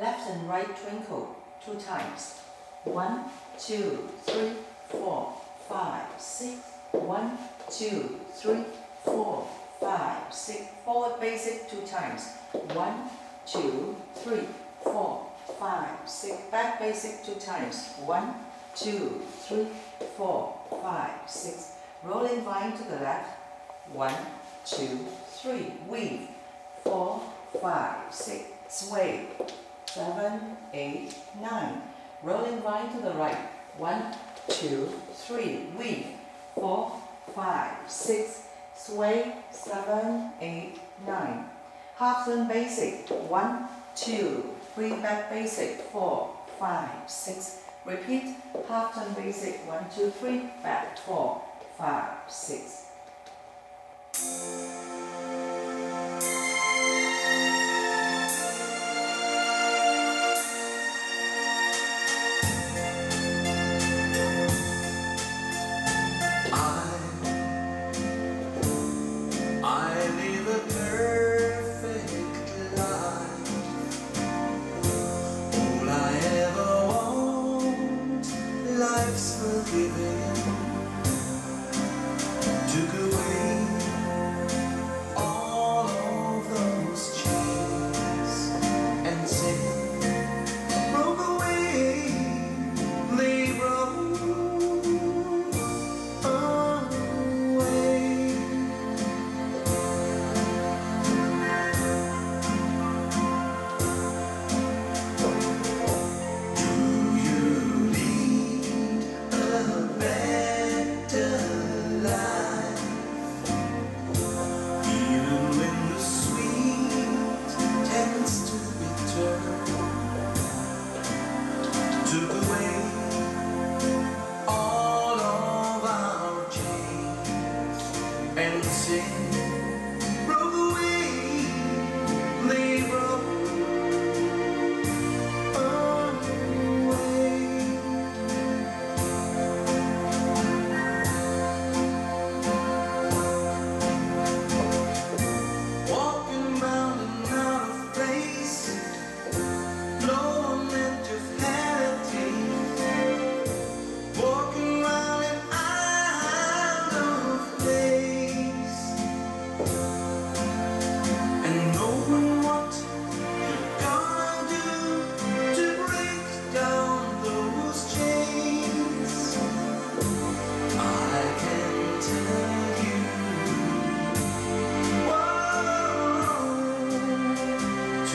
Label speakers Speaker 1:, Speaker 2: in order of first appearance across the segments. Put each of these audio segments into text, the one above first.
Speaker 1: left and right twinkle two times. One, two, three, four, five, six. One, two, three, four, five, six. Forward basic two times. One, two, three, four, five, six. Back basic two times. One, two, three, four, five, six. Rolling vine to the left. One, two, three. Weave. Four, five, six. Sway. Seven, eight, nine. Rolling vine to the right. One, two, three. Weave. Four, five, six. Sway. Seven, eight, nine. Half turn basic. One, two, three. Back basic. Four, five, six. Repeat. Half turn basic. One, two, three. Back. Four, five, six.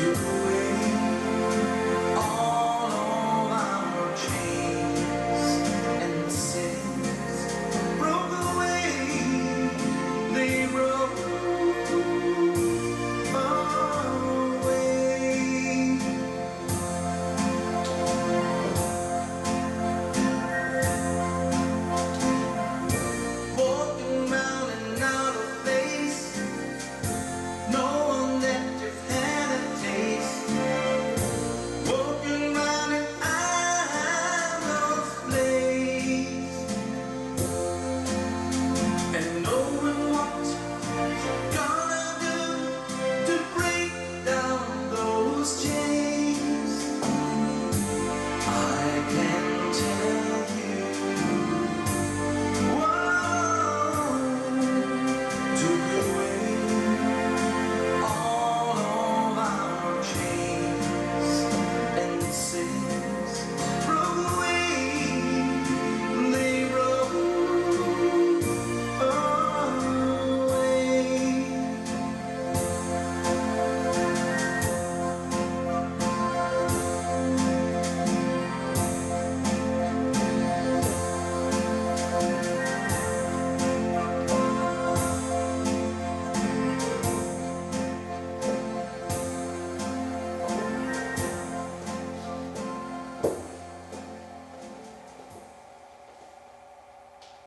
Speaker 2: you.